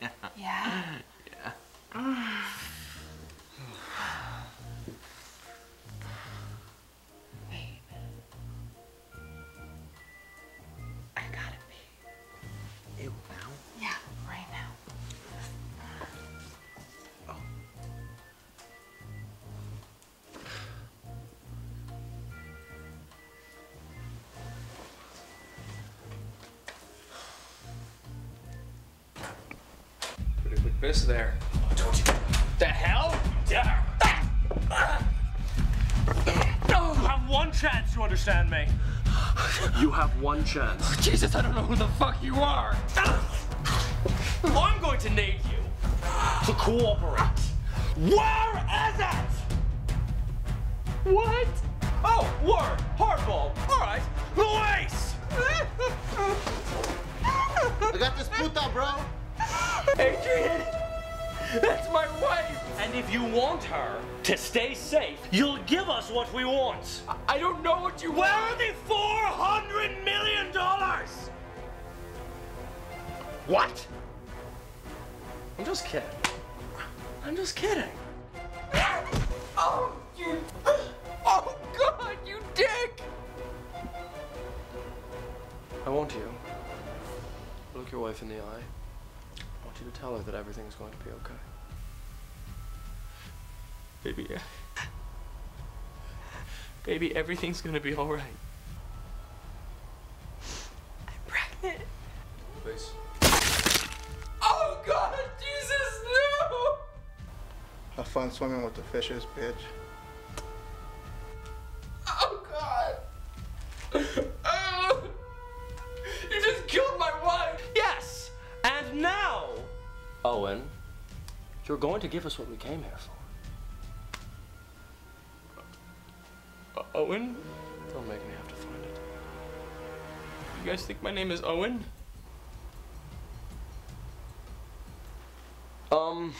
Yeah. This there. Don't you? The hell? dare! You have one chance you understand me. You have one chance. Oh, Jesus, I don't know who the fuck you are. I'm going to need you to cooperate. Where is it? What? Oh, word. Hardball. All right. Luis! I got this puta, bro. Adrian! That's my wife! And if you want her to stay safe, you'll give us what we want. I don't know what you Where want. are the four hundred million dollars? What? I'm just kidding. I'm just kidding. Oh, you. Oh, God, you dick! I want you. Look your wife in the eye. I want you to tell her that everything's going to be okay. Baby. Baby, everything's gonna be alright. I'm pregnant. Please. Oh God, Jesus, no! Have fun swimming with the fishes, bitch. Owen, you're going to give us what we came here for. Uh, Owen? Don't make me have to find it. You guys think my name is Owen? Um.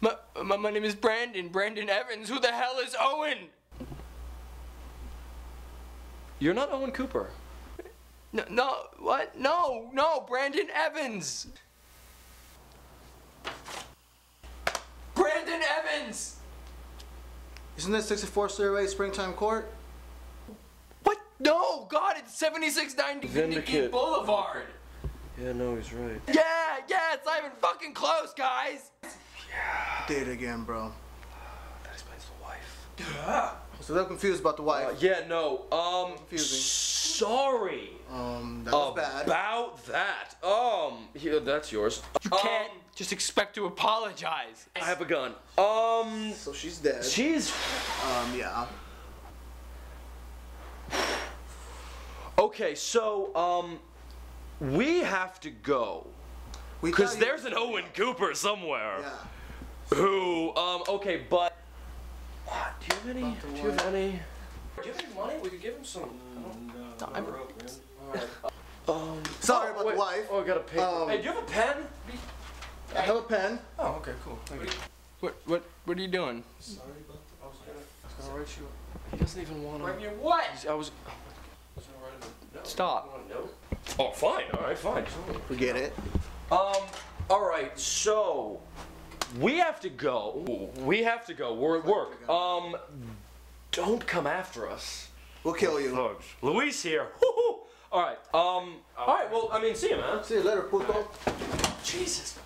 My, my, my name is Brandon. Brandon Evans. Who the hell is Owen? You're not Owen Cooper. No, no, what? No, no, Brandon Evans. Brandon Evans. Isn't this 64 Survey Springtime Court? What? No, God, it's 7690 Vindicate. Boulevard. Yeah, no, he's right. Yeah, yeah, it's not even fucking close, guys. Did it again, bro. That explains the wife. Yeah. So they're confused about the wife. Uh, yeah, no. Um, Confusing. Sorry Um, that was bad. about that. Um, here, that's yours. You can't just expect to apologize. I have a gun. Um, So she's dead. she's Um, yeah. okay. So, um, we have to go We because there's an Owen Cooper somewhere Yeah. who, um, okay, but. What? Do you have any? Do you have any? Do you have any money? We could give him some. No, I'm- Um. Sorry oh, about wait. the wife. Oh, I got a paper. Um, hey, do you have a pen? I have a pen. Oh, okay, cool. Thank you. What, what, what are you doing? Sorry about the, I was gonna, I was gonna write you. He doesn't even want Bring to. your what? I was. I was gonna write him a note. Stop. You a note? Oh, fine. All right, fine. Forget it. Um. All right. So we have to go. We have to go. We're at work. Um. Don't come after us. We'll kill you. Thugs. Luis here. Woo-hoo. All right. Um. All right. Well, I mean, see you, man. See you later, puto. Jesus.